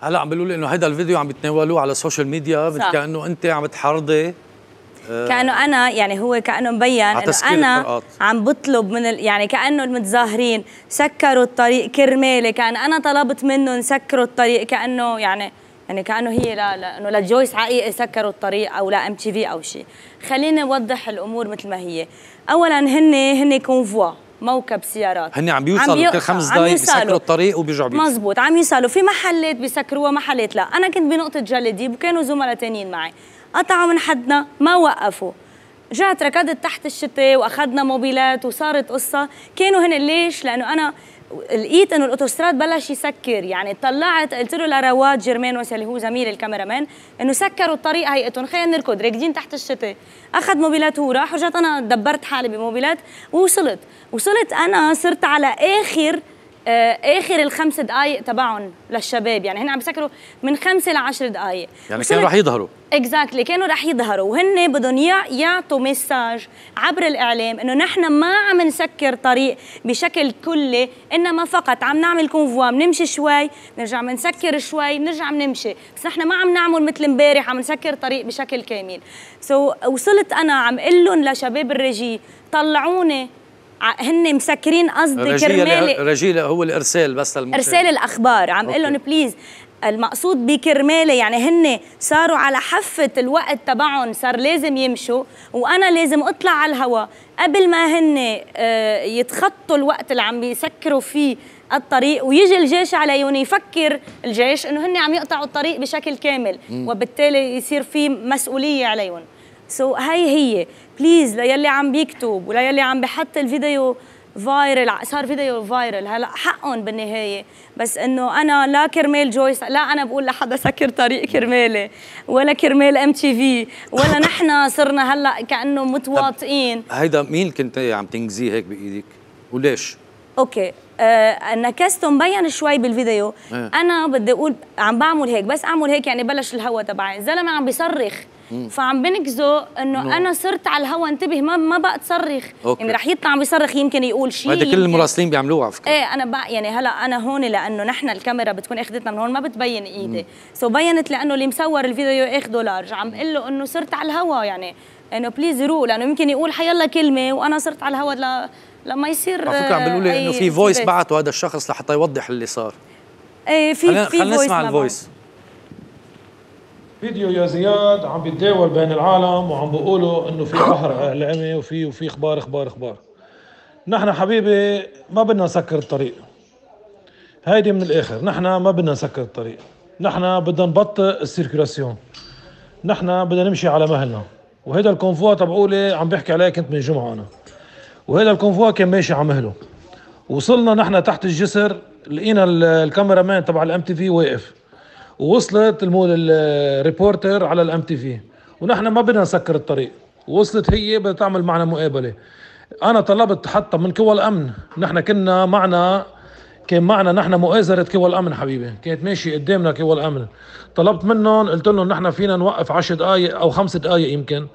هلا عم بيقولوا لي إنه هيدا الفيديو عم بيتناولوه على ال social media. كأنه أنت عم تحرضي كأنه أنا يعني هو كأنه مبين إنه أنا الطرقات. عم بطلب من ال... يعني كأنه المتظاهرين سكروا الطريق كرمالي كأن أنا طلبت منهم سكروا الطريق كأنه يعني يعني كأنه هي لا لا إنه لجويس عقيقي سكروا الطريق أو لا MTV أو شيء خلينا نوضح الأمور مثل ما هي اولا هن هن convoi موكب سيارات. هن عم بيوصلوا بي- كل خمس عم دقائق يوصلوا. بيسكروا الطريق وبيرجعوا بيمشوا مزبوط عم يسألوا في محلات بيسكروها؟ محلات لا. أنا كنت بنقطة جلديب وكانوا زملاء تانيين معي. قطعوا من حدنا ما وقفوا. رجعت ركضت تحت الشتاء وأخذنا موبيلات وصارت قصة. كانوا هن ليش؟ لأنه أنا لقيت انه الاوتوستراد بلش يسكر. يعني طلعت قلت له لرواد جيرمانوس اللي هو زميل الكاميرامان إنه سكروا الطريق. هيئتهم خلينا نركض. راكدين تحت الشتاء. أخذ موبيلات وراح رجعت أنا دبرت حالي بموبيلات ووصلت. وصلت أنا صرت على آخر آخر الخمس دقائق تبعهم للشباب. يعني هن عم بيسكروا من خمسة لعشر دقائق يعني كانوا رح يظهروا. اكزاكتلي كانوا رح يظهروا. وهن بدهم يع- يعطوا مساج عبر الإعلام إنه نحن ما عم نسكر طريق بشكل كلي إنما فقط عم نعمل كونفوا بنمشي شوي بنرجع بنسكر شوي بنرجع بنمشي. بس نحن ما عم نعمل مثل امبارح عم نسكر طريق بشكل كامل. So, وصلت أنا عم أقول لهم لشباب ال régie طلعوني هن مسكرين قصدي كرمالي régie اللي هو الإرسال بس للمشاهد. إرسال الأخبار. عم أقول لهم. please المقصود بكرمالي يعني هن صاروا على حافة الوقت تبعهم صار لازم يمشوا وأنا لازم أطلع على الهواء قبل ما هن آه، يتخطوا الوقت اللي عم بيسكروا فيه الطريق ويجي الجيش عليهم يفكر الجيش إنه هن عم يقطعوا الطريق بشكل كامل. وبالتالي يصير في مسؤولية عليهم. So, هي. هي please للي عم بيكتب وللي عم بحط الفيديو viral صار فيديو viral هلا حقهم بالنهاية. بس إنه أنا لا كرمال جويس لا أنا بقول لحدا سكر طريق كرمالي ولا كرمال MTV ولا نحن صرنا هلأ كأنه متواطئين. هيدا مين كنت عم تنكزيه هيك بايدك وليش؟ Okay. آه نكزته مبين شوي بالفيديو. إيه. أنا بدي أقول عم بعمل هيك بس أعمل هيك يعني بلش الهوا تبعي. الزلمة عم بيصرخ. فعم بنكزه إنه أنا صرت على الهوا. انتبه ما ما بقى تصرخ. Okay. يعني رح يطلع عم بيصرخ يمكن يقول شيء. وهيدا كل المراسلين بيعملوها على فكره إيه أنا بقى يعني هلأ أنا هون لأنه نحن الكاميرا بتكون أخذتنا من هون ما بتبين إيدي. So بينت لأنه اللي مصور الفيديو أخذه large عم قل له إنه صرت على الهوا يعني. إنه please روق لأنه يمكن يقول حيلا كلمة وأنا صرت على الهوا. لما يصير على فكرة عم بيقولوا لي إنه في voice. بعته هذا الشخص لحتى يوضح اللي صار. إيه في خلينا في خلينا voice نسمع. ال voice فيديو يا زياد عم بيتداول بين العالم وعم بيقولوا إنه في قهر إعلامي وفي وفي أخبار أخبار إخبار. نحن حبيبي ما بدنا نسكر الطريق. هيدي من الآخر. نحن ما بدنا نسكر الطريق. نحن بدنا نبطئ السيركولاسيون نحن بدنا نمشي على مهلنا. وهيدا الكونفوا تبعولي عم بحكي عليه كنت من جمعة أنا. وهيدا الكونفوا كان ماشي على مهله وصلنا نحن تحت الجسر لقينا ال- ال cameraman تبع ال MTV واقف. ووصلت ال reporter على ال MTV ونحن ما بدنا نسكر الطريق. وصلت هي بدها تعمل معنا مقابلة. أنا طلبت حتى من قوى الأمن. نحن كنا معنا كان معنا نحن مؤازرة قوى الأمن حبيبي. كانت ماشي قدامنا قوى الأمن. طلبت منهم قلت لهم نحن فينا نوقف عشر دقائق أو خمس دقائق يمكن.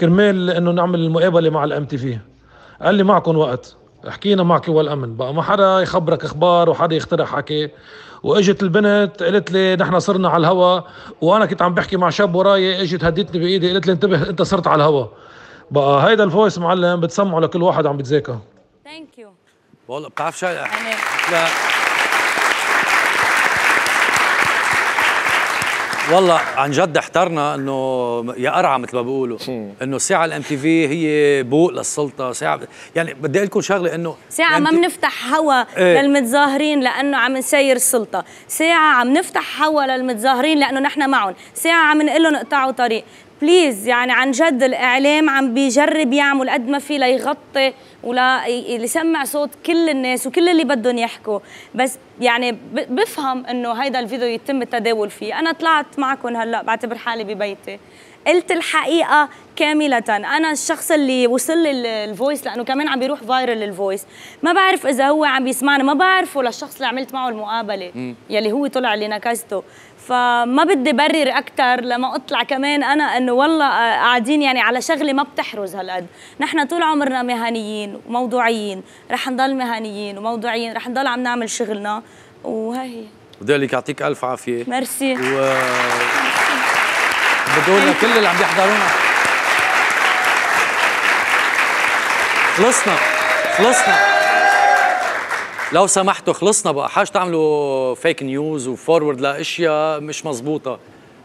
كرمال إنه نعمل المقابلة مع ال MTV قال لي معكم وقت. حكينا مع قوى الامن بقى ما حدا يخبرك أخبار وحدا يخترع حكي. وإجت البنت قالت لي نحن صرنا على الهوا. وأنا كنت عم بحكي مع شاب وراي إجت هدتني بإيدي. قالت لي انتبه انت صرت على الهوا. بقى هيدا ال voice معلم بتسمعه لكل واحد عم بتذاكر Thank you والله بتعرف شيء يعني لا. والله عن جد احترنا إنه يا قرعه مثل ما بيقولوا. إنه ساعه ال MTV هي بوق للسلطة. ساعة يعني بدي أقول لكم شغلة إنه ساعة ما ال MTV بنفتح هوا إيه. للمتظاهرين لأنه عم نساير السلطة. ساعة عم نفتح هوا للمتظاهرين لأنه نحن معهم. ساعة عم نقول لهم اقطعوا طريق. Please يعني عن جد الإعلام عم بيجرب يعمل قد ما في ليغطي ولا يسمع صوت كل الناس وكل اللي بدهم يحكوا. بس يعني بفهم إنه هيدا الفيديو يتم التداول فيه. أنا طلعت معكم هلأ بعتبر حالي ببيتي. قلت الحقيقة كاملة. أنا الشخص اللي وصل لي ال- ال voice لأنه كمان عم بيروح viral ال voice ما بعرف إذا هو عم بيسمعنا ما بعرفه للشخص اللي عملت معه المقابلة يلي هو طلع اللي نكزته. فما بدي برر أكثر لما أطلع كمان أنا إنه والله آه، قاعدين يعني على شغلة ما بتحرز هالقد. نحن طول عمرنا مهنيين وموضوعيين. رح نضل مهنيين وموضوعيين. رح نضل عم نعمل شغلنا. وهي هي. بدي أقول لك يعطيك ألف عافية. ميرسي. و بدي أقول لكل اللي عم يحضرونا. خلصنا خلصنا. لو سمحتوا خلصنا بقى. حاج تعملوا fake news و forward لأشياء مش مزبوطه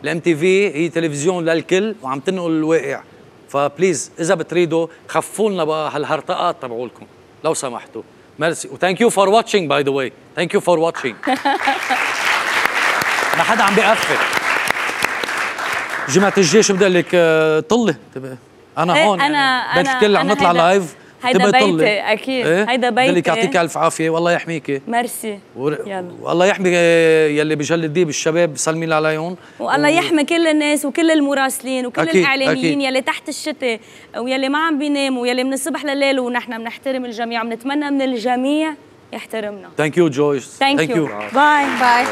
ال MTV هي تلفزيون للكل وعم تنقل الواقع. ف please إذا بتريدوا خفوا لنا بقى هالهرطقات تبعولكم. لو سمحتوا. Merci و thank you for watching by the way thank you for watching ما حدا عم بيقفل. جماعة الجيش بدي أقول لك آه، طلي تبقى أنا إيه، هون أنا- يعني أنا- الكل عم نطلع live هيدا بيتي، طلي. أكيد. إيه؟ هيدا بدي لك بيتي. يعطيك ألف عافية والله يحميكي ميرسي ور... يلا. والله يحمي آه، يلي بجلد بالشباب سلمي لي عليهم والله يحمي كل الناس وكل المراسلين وكل أكيد، الإعلاميين أكيد. يلي تحت الشتاء ويلي ما عم بيناموا ويلي من الصبح لليل ونحن بنحترم الجميع وبنتمنى من الجميع يحترمنا Thank you جويس thank you Bye bye